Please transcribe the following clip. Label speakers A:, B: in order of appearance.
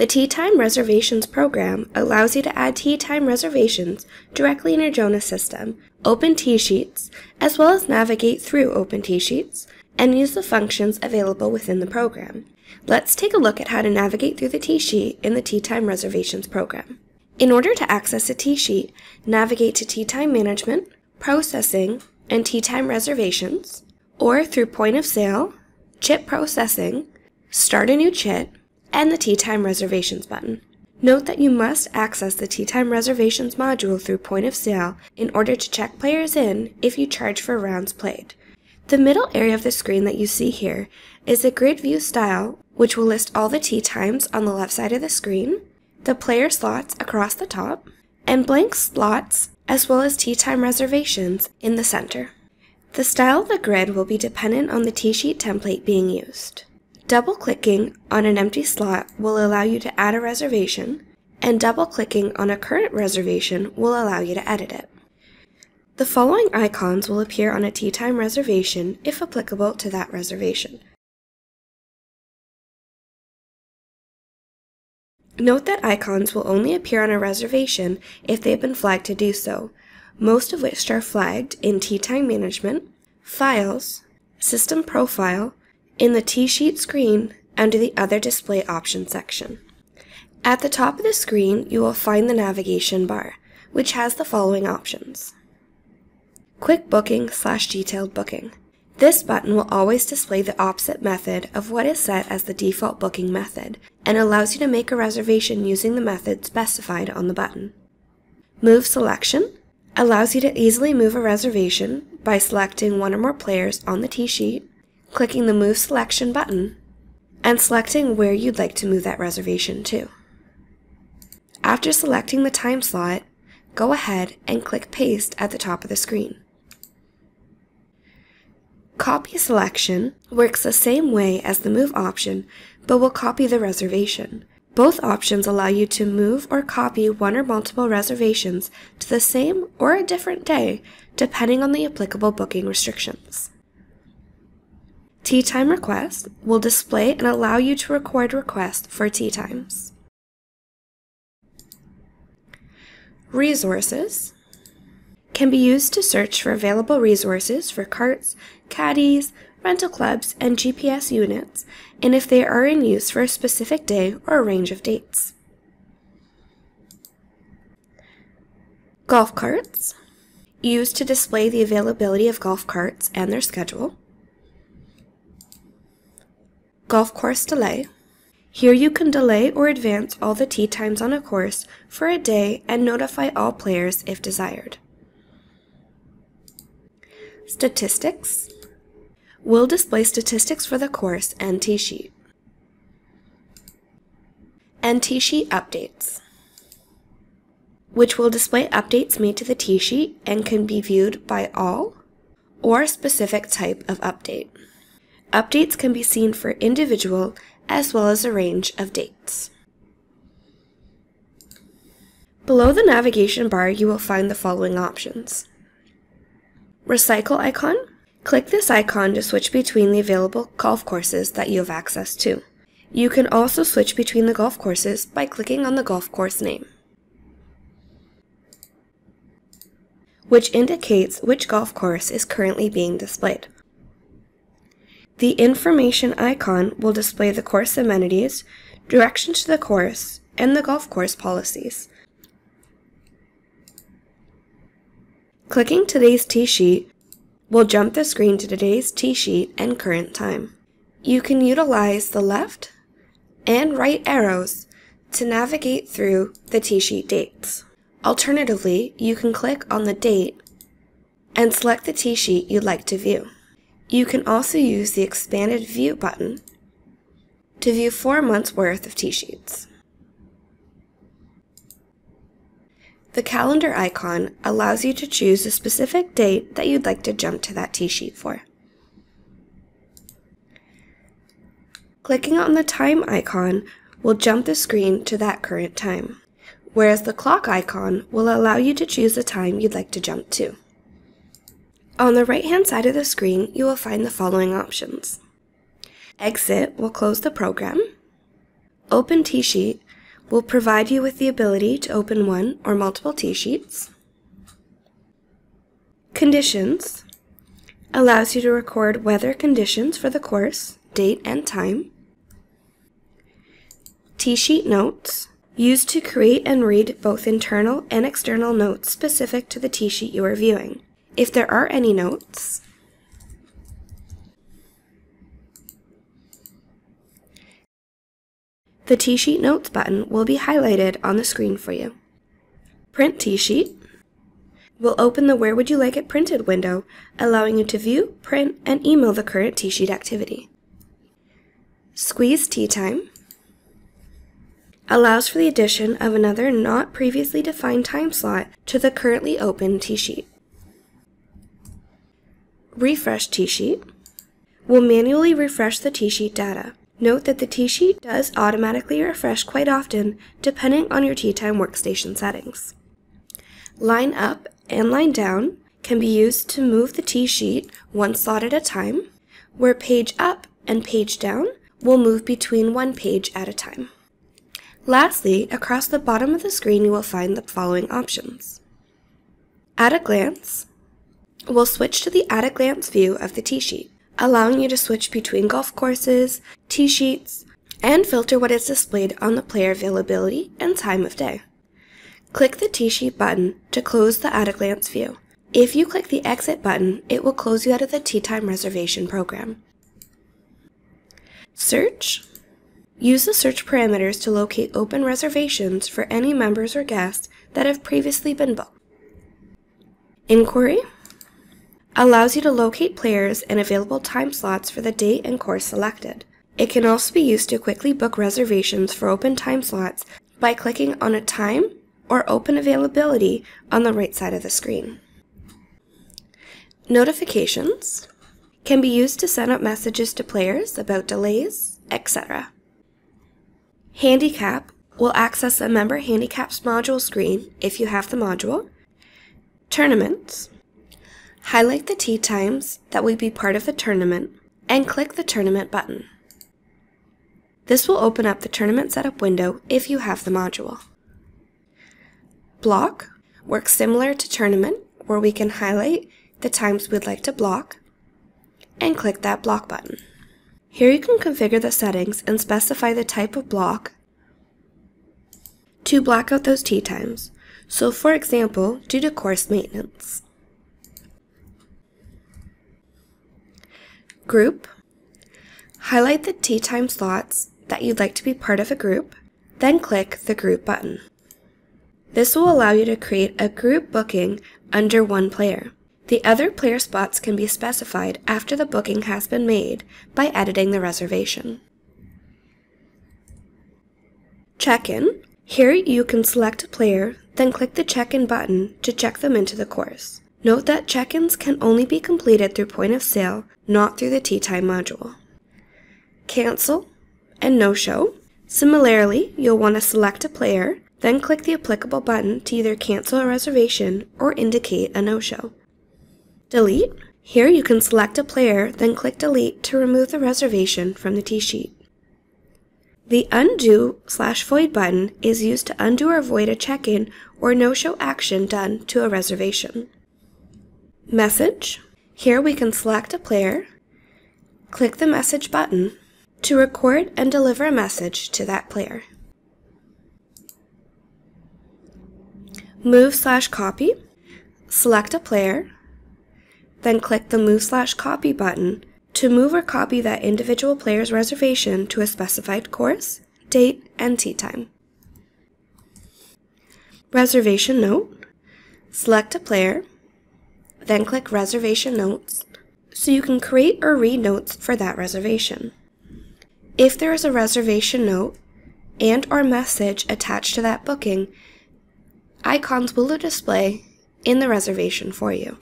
A: The Tee Time Reservations program allows you to add tee time reservations directly in your Jonas system, open tee sheets, as well as navigate through open tee sheets, and use the functions available within the program. Let's take a look at how to navigate through the tee sheet in the Tee Time Reservations program. In order to access a tee sheet, navigate to Tee Time Management, Processing, and Tee Time Reservations, or through Point of Sale, Chit Processing, Start a New Chit, and the Tee Time Reservations button. Note that you must access the Tee Time Reservations module through Point of Sale in order to check players in if you charge for rounds played. The middle area of the screen that you see here is a grid view style, which will list all the tee times on the left side of the screen, the player slots across the top, and blank slots, as well as tee time reservations in the center. The style of the grid will be dependent on the tee sheet template being used. Double-clicking on an empty slot will allow you to add a reservation, and double-clicking on a current reservation will allow you to edit it. The following icons will appear on a tee time reservation if applicable to that reservation. Note that icons will only appear on a reservation if they have been flagged to do so, most of which are flagged in Tee Time Management, Files, System Profile, in the tee sheet screen under the Other Display Options section. At the top of the screen, you will find the navigation bar, which has the following options. Quick Booking slash Detailed Booking. This button will always display the opposite method of what is set as the default booking method and allows you to make a reservation using the method specified on the button. Move Selection allows you to easily move a reservation by selecting one or more players on the tee sheet clicking the Move Selection button, and selecting where you'd like to move that reservation to. After selecting the time slot, go ahead and click Paste at the top of the screen. Copy selection works the same way as the Move option, but will copy the reservation. Both options allow you to move or copy one or multiple reservations to the same or a different day, depending on the applicable booking restrictions. Tee Time Request will display and allow you to record requests for tee times. Resources can be used to search for available resources for carts, caddies, rental clubs, and GPS units, and if they are in use for a specific day or a range of dates. Golf carts used to display the availability of golf carts and their schedule. Golf course delay. Here you can delay or advance all the tee times on a course for a day and notify all players if desired. Statistics will display statistics for the course and tee sheet. And tee sheet updates, which will display updates made to the tee sheet and can be viewed by all or specific type of update. Updates can be seen for individual as well as a range of dates. Below the navigation bar, you will find the following options. Recycle icon. Click this icon to switch between the available golf courses that you have access to. You can also switch between the golf courses by clicking on the golf course name, which indicates which golf course is currently being displayed. The information icon will display the course amenities, directions to the course, and the golf course policies. Clicking today's tee sheet will jump the screen to today's tee sheet and current time. You can utilize the left and right arrows to navigate through the tee sheet dates. Alternatively, you can click on the date and select the tee sheet you'd like to view. You can also use the expanded View button to view four months worth of tee sheets. The calendar icon allows you to choose a specific date that you'd like to jump to that tee sheet for. Clicking on the time icon will jump the screen to that current time, whereas the clock icon will allow you to choose the time you'd like to jump to. On the right-hand side of the screen, you will find the following options. Exit will close the program. Open Tee Sheet will provide you with the ability to open one or multiple tee sheets. Conditions allows you to record weather conditions for the course, date, and time. tee sheet notes used to create and read both internal and external notes specific to the tee sheet you are viewing. If there are any notes, the tee sheet notes button will be highlighted on the screen for you. Print tee sheet will open the Where Would You Like It Printed window, allowing you to view, print, and email the current tee sheet activity. Squeeze Tee Time allows for the addition of another not previously defined time slot to the currently open tee sheet. Refresh tee sheet will manually refresh the tee sheet data. Note that the tee sheet does automatically refresh quite often depending on your Tee Time workstation settings. Line up and line down can be used to move the tee sheet one slot at a time, where page up and page down will move between one page at a time. Lastly, across the bottom of the screen you will find the following options. At a glance, we'll switch to the at a glance view of the tee sheet, allowing you to switch between golf courses, tee sheets, and filter what is displayed on the player availability and time of day. Click the tee sheet button to close the at a glance view. If you click the exit button, it will close you out of the Tee Time reservation program. Search. Use the search parameters to locate open reservations for any members or guests that have previously been booked. Inquiry allows you to locate players and available time slots for the date and course selected. It can also be used to quickly book reservations for open time slots by clicking on a time or open availability on the right side of the screen. Notifications can be used to send out messages to players about delays, etc. Handicap will access a member handicaps module screen if you have the module. Tournaments. Highlight the tee times that will be part of the tournament and click the tournament button. This will open up the tournament setup window if you have the module. Block works similar to Tournament, where we can highlight the times we'd like to block and click that block button. Here you can configure the settings and specify the type of block to block out those tee times. So for example, due to course maintenance. Group. Highlight the tee time slots that you'd like to be part of a group, then click the group button. This will allow you to create a group booking under one player. The other player spots can be specified after the booking has been made by editing the reservation. Check-in. Here you can select a player, then click the check-in button to check them into the course. Note that check-ins can only be completed through point of sale, not through the Tee Time module. Cancel and no-show. Similarly, you'll want to select a player, then click the applicable button to either cancel a reservation or indicate a no-show. Delete. Here you can select a player, then click delete to remove the reservation from the tee sheet. The undo slash void button is used to undo or void a check-in or no-show action done to a reservation. Message. Here we can select a player, click the message button to record and deliver a message to that player. Move slash copy, select a player, then click the Move slash copy button to move or copy that individual player's reservation to a specified course, date, and tee time. Reservation note, select a player, then click Reservation Notes so you can create or read notes for that reservation. If there is a reservation note and or message attached to that booking, icons will display in the reservation for you.